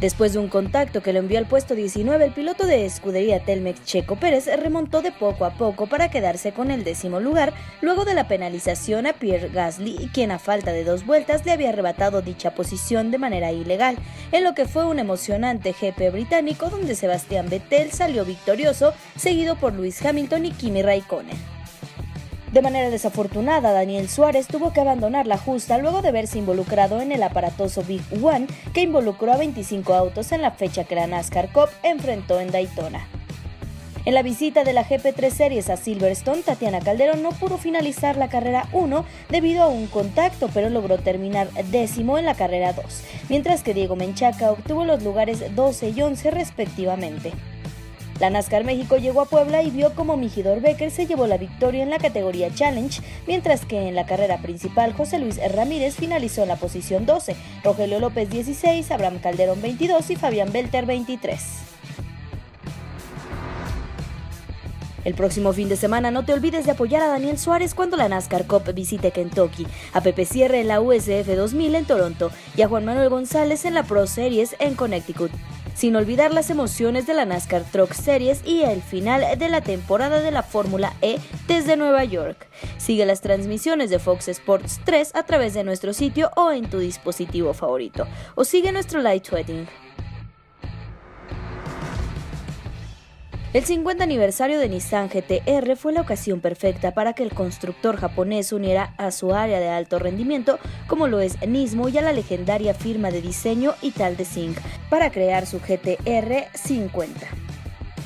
Después de un contacto que lo envió al puesto 19, el piloto de escudería Telmex Checo Pérez remontó de poco a poco para quedarse con el décimo lugar, luego de la penalización a Pierre Gasly, quien a falta de dos vueltas le había arrebatado dicha posición de manera ilegal, en lo que fue un emocionante GP británico donde Sebastián Vettel salió victorioso, seguido por Luis Hamilton y Kimi Raikkonen. De manera desafortunada, Daniel Suárez tuvo que abandonar la justa luego de verse involucrado en el aparatoso Big One que involucró a 25 autos en la fecha que la NASCAR Cup enfrentó en Daytona. En la visita de la GP3 Series a Silverstone, Tatiana Calderón no pudo finalizar la carrera 1 debido a un contacto, pero logró terminar décimo en la carrera 2, mientras que Diego Menchaca obtuvo los lugares 12 y 11 respectivamente. La NASCAR México llegó a Puebla y vio como Mijidor Becker se llevó la victoria en la categoría Challenge, mientras que en la carrera principal José Luis Ramírez finalizó en la posición 12, Rogelio López 16, Abraham Calderón 22 y Fabián Belter 23. El próximo fin de semana no te olvides de apoyar a Daniel Suárez cuando la NASCAR Cup visite Kentucky, a Pepe Sierra en la USF 2000 en Toronto y a Juan Manuel González en la Pro Series en Connecticut sin olvidar las emociones de la NASCAR Truck Series y el final de la temporada de la Fórmula E desde Nueva York. Sigue las transmisiones de Fox Sports 3 a través de nuestro sitio o en tu dispositivo favorito, o sigue nuestro live tweeting. El 50 aniversario de Nissan GTR fue la ocasión perfecta para que el constructor japonés uniera a su área de alto rendimiento, como lo es Nismo, y a la legendaria firma de diseño Ital para crear su GTR 50.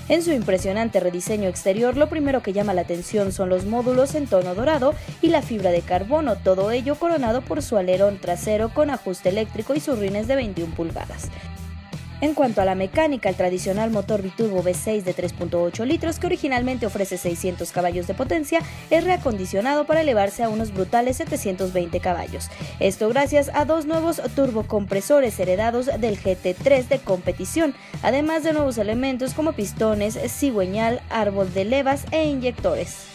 En su impresionante rediseño exterior, lo primero que llama la atención son los módulos en tono dorado y la fibra de carbono, todo ello coronado por su alerón trasero con ajuste eléctrico y sus rines de 21 pulgadas. En cuanto a la mecánica, el tradicional motor biturbo V6 de 3.8 litros, que originalmente ofrece 600 caballos de potencia, es reacondicionado para elevarse a unos brutales 720 caballos. Esto gracias a dos nuevos turbocompresores heredados del GT3 de competición, además de nuevos elementos como pistones, cigüeñal, árbol de levas e inyectores.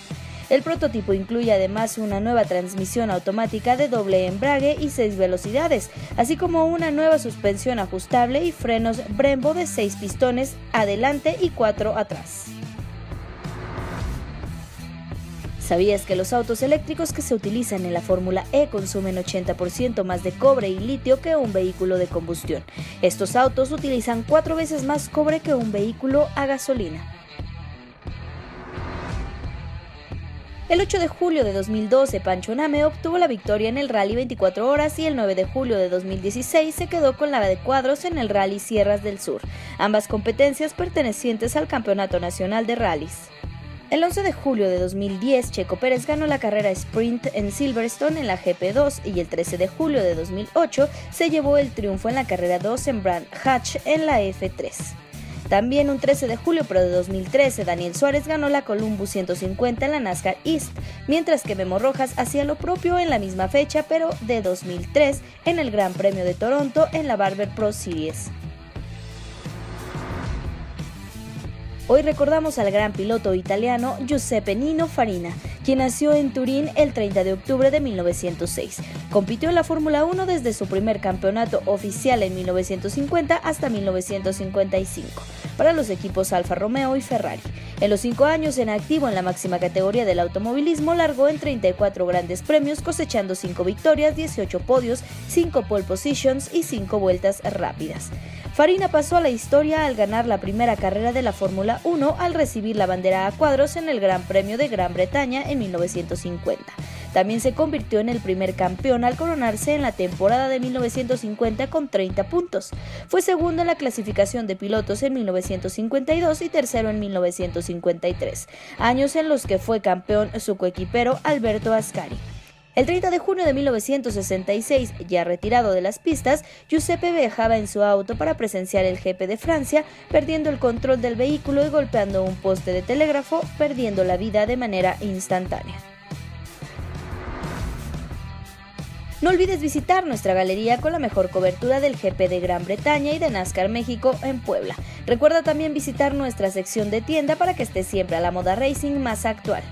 El prototipo incluye además una nueva transmisión automática de doble embrague y 6 velocidades, así como una nueva suspensión ajustable y frenos Brembo de 6 pistones adelante y 4 atrás. ¿Sabías que los autos eléctricos que se utilizan en la Fórmula E consumen 80% más de cobre y litio que un vehículo de combustión? Estos autos utilizan cuatro veces más cobre que un vehículo a gasolina. El 8 de julio de 2012, Pancho Name obtuvo la victoria en el Rally 24 horas y el 9 de julio de 2016 se quedó con la de cuadros en el Rally Sierras del Sur, ambas competencias pertenecientes al Campeonato Nacional de Rallys. El 11 de julio de 2010, Checo Pérez ganó la carrera sprint en Silverstone en la GP2 y el 13 de julio de 2008 se llevó el triunfo en la carrera 2 en Brand Hatch en la F3. También un 13 de julio pero de 2013, Daniel Suárez ganó la Columbus 150 en la NASCAR East, mientras que Memo Rojas hacía lo propio en la misma fecha pero de 2003 en el Gran Premio de Toronto en la Barber Pro Series. Hoy recordamos al gran piloto italiano Giuseppe Nino Farina, quien nació en Turín el 30 de octubre de 1906. Compitió en la Fórmula 1 desde su primer campeonato oficial en 1950 hasta 1955 para los equipos Alfa Romeo y Ferrari. En los cinco años en activo en la máxima categoría del automovilismo, largó en 34 grandes premios, cosechando 5 victorias, 18 podios, 5 pole positions y 5 vueltas rápidas. Farina pasó a la historia al ganar la primera carrera de la Fórmula 1 al recibir la bandera a cuadros en el Gran Premio de Gran Bretaña en 1950. También se convirtió en el primer campeón al coronarse en la temporada de 1950 con 30 puntos. Fue segundo en la clasificación de pilotos en 1952 y tercero en 1953, años en los que fue campeón su coequipero Alberto Ascari. El 30 de junio de 1966, ya retirado de las pistas, Giuseppe viajaba en su auto para presenciar el GP de Francia, perdiendo el control del vehículo y golpeando un poste de telégrafo, perdiendo la vida de manera instantánea. No olvides visitar nuestra galería con la mejor cobertura del GP de Gran Bretaña y de NASCAR México en Puebla. Recuerda también visitar nuestra sección de tienda para que estés siempre a la moda racing más actual.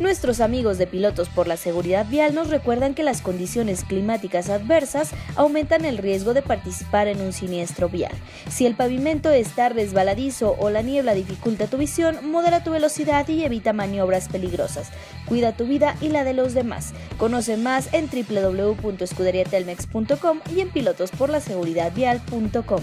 Nuestros amigos de Pilotos por la Seguridad Vial nos recuerdan que las condiciones climáticas adversas aumentan el riesgo de participar en un siniestro vial. Si el pavimento está resbaladizo o la niebla dificulta tu visión, modera tu velocidad y evita maniobras peligrosas. Cuida tu vida y la de los demás. Conoce más en www.escuderiatelmex.com y en pilotosporlaseguridadvial.com.